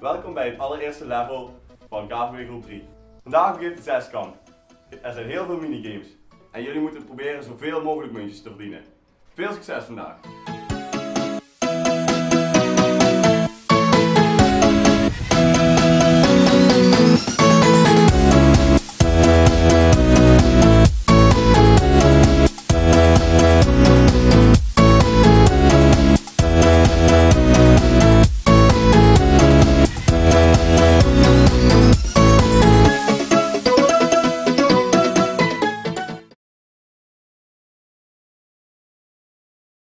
welkom bij het allereerste level van KVW Groep 3. Vandaag begint de zeskamp. Er zijn heel veel minigames en jullie moeten proberen zoveel mogelijk muntjes te verdienen. Veel succes vandaag!